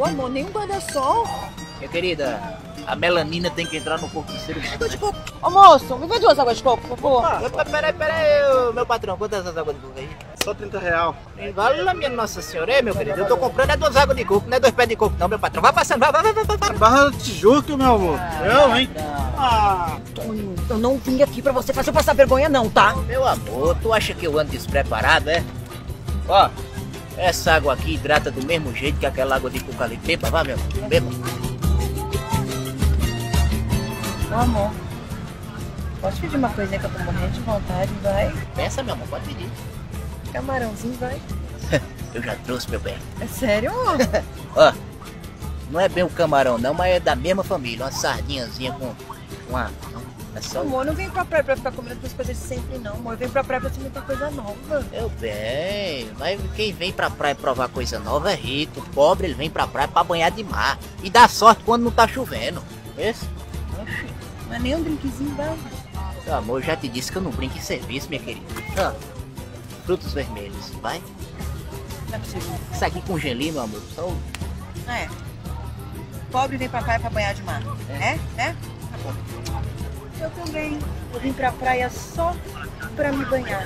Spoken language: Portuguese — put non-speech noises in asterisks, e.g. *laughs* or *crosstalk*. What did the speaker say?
Ô, amor, nem um guarda-sol. Minha querida, a melanina tem que entrar no corpo do ser humano. Água de coco. Ô, moço, me vê duas águas de coco, por favor. Ah, Peraí, peraí, meu patrão, quantas essas águas de coco aí? Só 30 real. Vale a minha Nossa Senhora, é, meu querido? Eu tô comprando é duas águas de coco, não é dois pés de coco, não, meu patrão. Vai passando, vai, vai, vai, vai. vai. Barra do Tijuca, meu amor. eu, hein? Ah, Antônio, eu não vim aqui pra você fazer passar vergonha, não, tá? Meu amor, tu acha que eu ando despreparado, é? Ó, essa água aqui hidrata do mesmo jeito que aquela água de coco ali. Beba, vai, meu amor, beba. Amor, posso pedir uma coisinha que eu tô morrendo de vontade, vai? Peça, meu amor, pode pedir. Camarãozinho, vai? *laughs* Eu já trouxe, meu bem. É sério? *laughs* Ó, não é bem o camarão não, mas é da mesma família. Uma sardinhazinha com uma... É só amor, não vem pra praia pra ficar comendo as coisas de sempre, não, amor. Venho pra praia pra experimentar coisa nova. Meu bem, mas quem vem pra praia provar coisa nova é rico. Pobre, ele vem pra praia pra banhar de mar. E dá sorte quando não tá chovendo. Esse? Oxi. Mas nem um drinkzinho, vai? Meu amor, eu já te disse que eu não brinco em serviço, minha querida. Ó, frutos vermelhos, vai? Não é possível. Isso aqui com gelinho, meu amor. Só É. Pobre vem pra praia pra banhar de mar. É? É? Tá bom. Eu também. Eu vim pra praia só pra me banhar.